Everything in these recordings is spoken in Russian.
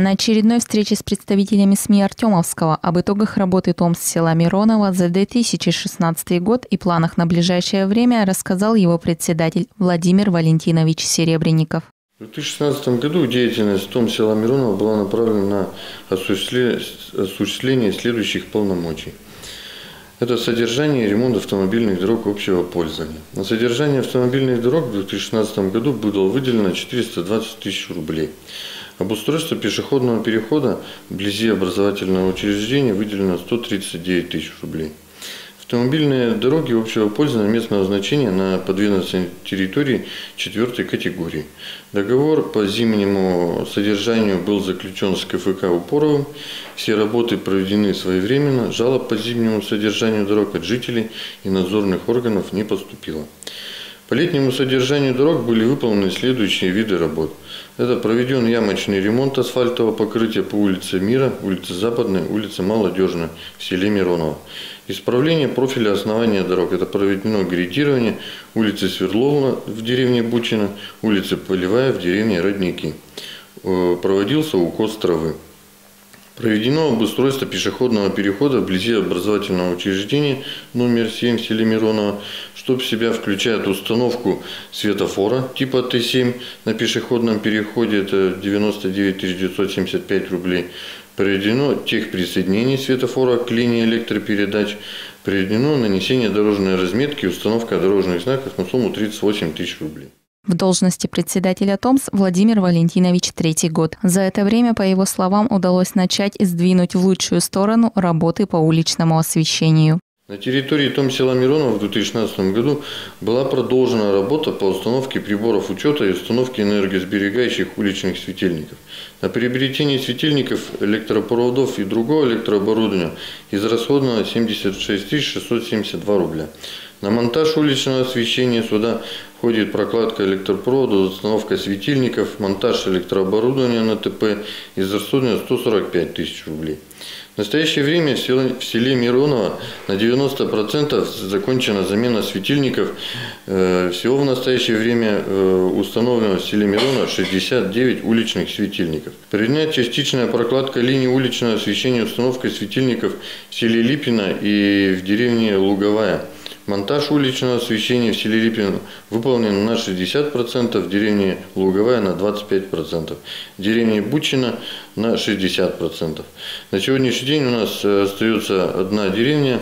На очередной встрече с представителями СМИ Артемовского об итогах работы Томс села Миронова за 2016 год и планах на ближайшее время рассказал его председатель Владимир Валентинович Серебренников. В 2016 году деятельность Том села Миронова была направлена на осуществление следующих полномочий. Это содержание и ремонт автомобильных дорог общего пользования. На содержание автомобильных дорог в 2016 году было выделено 420 тысяч рублей. Обустройство пешеходного перехода вблизи образовательного учреждения выделено 139 тысяч рублей. Автомобильные дороги общего пользования местного значения на подведомственной территории четвертой категории. Договор по зимнему содержанию был заключен с КФК Упоровым. Все работы проведены своевременно. Жалоб по зимнему содержанию дорог от жителей и надзорных органов не поступило. По летнему содержанию дорог были выполнены следующие виды работ. Это проведен ямочный ремонт асфальтового покрытия по улице Мира, улице Западной, улице Молодежной в селе Мироново. Исправление профиля основания дорог. Это проведено гридирование улицы Свердловна в деревне Бучина, улицы Полевая в деревне Родники. Э, проводился укос травы. Проведено обустройство пешеходного перехода вблизи образовательного учреждения номер 7 в селе Миронова, что в себя включает установку светофора типа Т7 на пешеходном переходе, это 99 975 рублей. Проведено техприсоединение светофора к линии электропередач. Проведено нанесение дорожной разметки и установка дорожных знаков на сумму 38 тысяч рублей. В должности председателя ТОМС Владимир Валентинович третий год. За это время, по его словам, удалось начать сдвинуть в лучшую сторону работы по уличному освещению. На территории Том села Миронова в 2016 году была продолжена работа по установке приборов учета и установке энергосберегающих уличных светильников. На приобретение светильников, электропроводов и другого электрооборудования израсходовано 76 672 рубля. На монтаж уличного освещения сюда входит прокладка электропровода, установка светильников, монтаж электрооборудования на ТП, израсходовано 145 тысяч рублей. В настоящее время в селе, Миронова на 90% закончена замена светильников. Э, всего в настоящее время э, установлено в селе Миронова 69 уличных светильников. Проведена частичная прокладка линии уличного освещения установкой светильников в селе Липино и в деревне Луговая. Монтаж уличного освещения в селе Рипин выполнен на 60%, в деревне Луговая на 25%, в деревне Бучина на 60%. На сегодняшний день у нас э, остается одна деревня,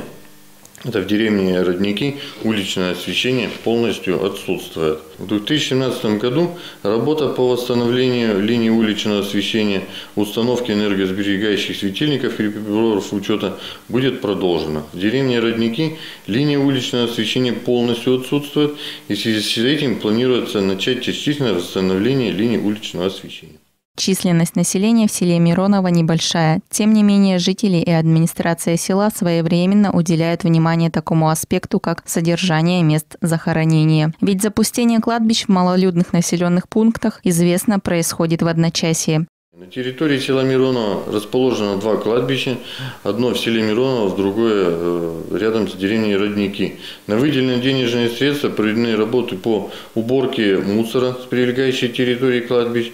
это в деревне Родники уличное освещение полностью отсутствует. В 2017 году работа по восстановлению линии уличного освещения, установки энергосберегающих светильников и приборов учета будет продолжена. В деревне Родники линия уличного освещения полностью отсутствует и в связи с этим планируется начать частичное восстановление линии уличного освещения. Численность населения в селе Миронова небольшая. Тем не менее, жители и администрация села своевременно уделяют внимание такому аспекту, как содержание мест захоронения. Ведь запустение кладбищ в малолюдных населенных пунктах известно происходит в одночасье. На территории села Миронова расположено два кладбища. Одно в селе Миронова, другое э, рядом с деревней Родники. На выделенные денежные средства проведены работы по уборке мусора с прилегающей территории кладбищ.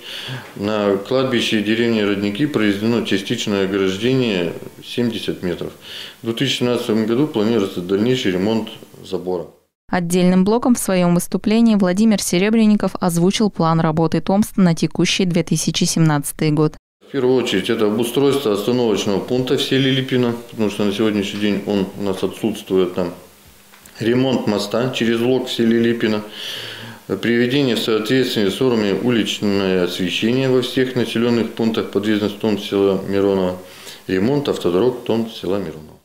На кладбище деревни Родники произведено частичное ограждение 70 метров. В 2017 году планируется дальнейший ремонт забора. Отдельным блоком в своем выступлении Владимир Серебренников озвучил план работы Томста на текущий 2017 год. В первую очередь это обустройство остановочного пункта в селе Липино, потому что на сегодняшний день он у нас отсутствует там. Ремонт моста через лог в селе Липино. Приведение в соответствии с нормами уличное освещение во всех населенных пунктах подъездных Том села Миронова. Ремонт автодорог Том села Миронова.